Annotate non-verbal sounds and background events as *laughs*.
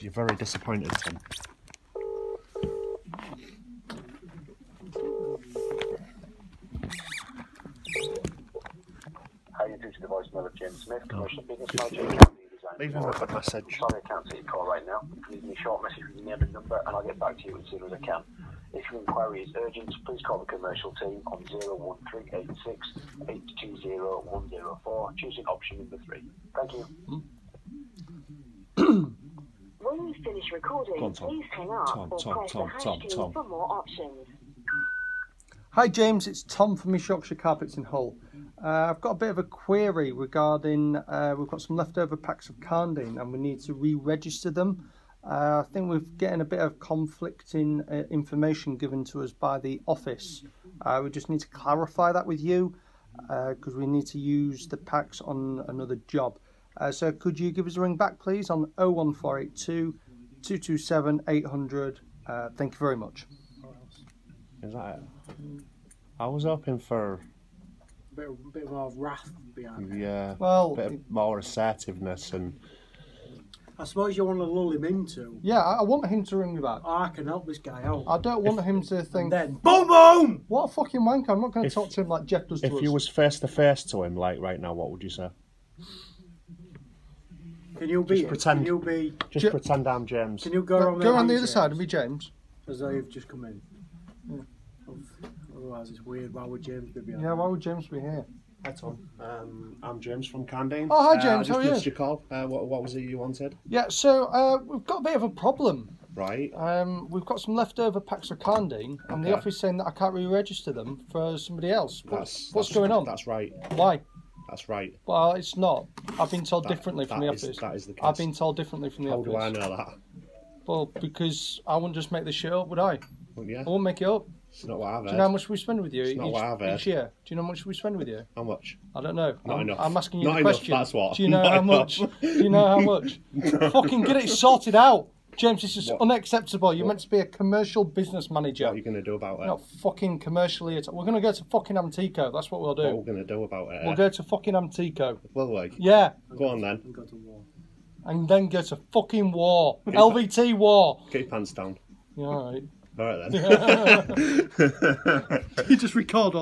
You're very disappointed, Tim. How you do to the voicemail of James Smith, commercial business manager, Karndean Design. Leave him a good message. Sorry, I can't take your call right now. Leave me a short message with your name and number, and I'll get back to you as soon as I can. If your inquiry is urgent, please call the commercial team on 01386 820104, choosing option number three. Thank you. Hmm. *clears throat* When finish recording, on, Tom. please hang up Tom, or Tom, press Tom, the hash Tom, key Tom. for more options. Hi James, it's Tom from East Yorkshire Carpets in Hull. Uh, I've got a bit of a query regarding uh, we've got some leftover packs of Karndean and we need to re-register them. Uh, I think we're getting a bit of conflicting uh, information given to us by the office. Uh, we just need to clarify that with you because we need to use the packs on another job. Uh, so could you give us a ring back please on 01482 227 800. Uh, thank you very much. Is that it? I was hoping for bit, of- bit more wrath behind it. yeah, Well, a bit of more assertiveness and I suppose you want to lull him into. Yeah, I I want him to ring me back. Oh, I can help this guy out. I don't want him to and think, then boom, boom. what a fucking wanker. I'm not going to talk to him like Jeff does to if us. you was face to face to him like right now, what would you say? Can you be? pretend- Can you be? Just Ju- pretend I'm James. Can you go Go, around go on the other be side James? and be James. As though you've just come in. Otherwise, it's weird. Why would James be behind? Yeah, why would James be here? Hi Tom, um, I'm James from Karndean. Oh, hi, Uh, James, I how are just you? your call. Uh, what, what was it you wanted? Yeah, so uh, we've got a bit of a problem. Right. Um, we've got some leftover packs of Karndean, and the office saying that I can't re-register them for somebody else. What- That's, what's that's- going on? That's right. Why? That's right. Well, it's not. I've been told That- differently from the is- office. that is the case. I've been told differently from the How office. do I know that? Well, because I wouldn't just make this shit up, would I? Yeah, I wouldn't make it up. it's not what I've heard. Do you know how much we spend with you It's each, not what I've heard. each year? Do you know how much we spend with you? How much? I don't know. Not I'm, enough. I'm asking you Not the enough, question. that's what. Do you know Not how enough. much? Do you know how *laughs* much? Fucking get it sorted out, James. This is What? unacceptable. You're What? meant to be a commercial business manager. What are you going to do about it? Not fucking commercially. At all. We're gonna go to fucking Amtico. That's what we'll do. What are we going to do about it? We'll go to fucking Amtico. Will we? Yeah, Go on then. And go to war. and then go to fucking war. LVT war. Get your pants down. Yeah, all right. All right then. *laughs* *laughs* *laughs* you just record all